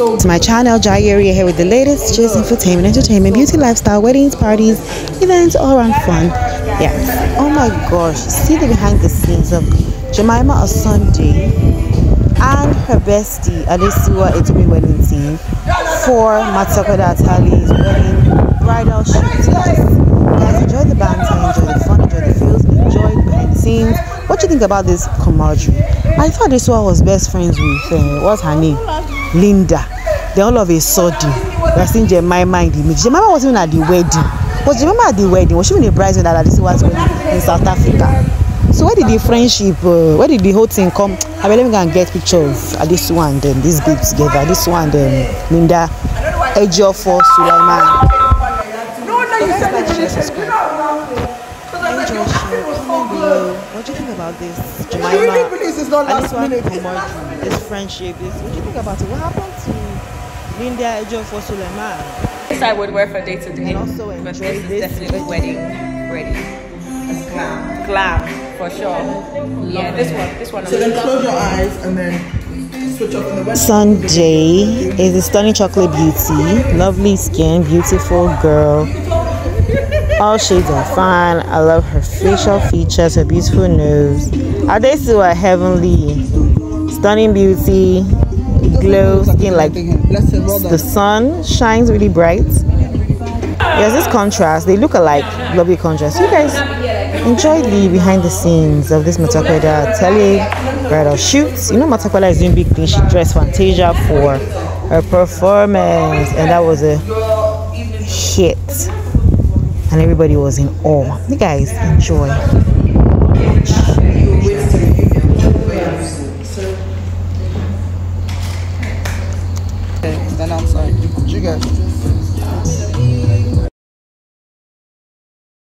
to my channel Jai here with the latest gist infotainment entertainment beauty lifestyle weddings parties events all around fun. Yes. Oh my gosh. See the behind the scenes of Jemima Osunde and her bestie Adesua Etomi wedding team for Matopeda Atelier's wedding bridal shoot. Guys enjoy the banter enjoy the fun enjoy the feels enjoy behind the scenes what do you think about this camaraderie I thought this one was best friends with uh, what's her name? Linda. Then all of a sudden we are seeing Jemima in the image Jemima wasn't even at the wedding. Was Jemima at the wedding? Was she even a bridesmaid at this wedding in South Africa? So where did the friendship uh, where did the whole thing come? I mean let me go and get picture of uh, this one um, this babe together this one um, Linda Ejiofor Sulaiman what do you think about this Jemima Do you really believe it's not and last this one minute? Komorji, this friendship this what do you think about it what happened to Linda Ejiofor Suleiman This I would wear for day to day. And also but enjoy this is this definitely wedding ready. Glam. Glam, for sure. Yeah, this one, this one. So then close your eyes and then switch off in the west. Sunday is a stunning chocolate beauty, lovely skin, beautiful girl. All shades are fine. I love her facial features, her beautiful nose. Adesua are heavenly, stunning beauty, glow, skin like the sun shines really bright. There's this contrast. They look alike, lovely contrast. You guys enjoy the behind the scenes of this Matopeda Atelier bridal shoots. You know Matopeda is doing big things. She dressed Fantasia for her performance, and that was a hit. And everybody was in awe. You guys enjoy. Then outside. You guys.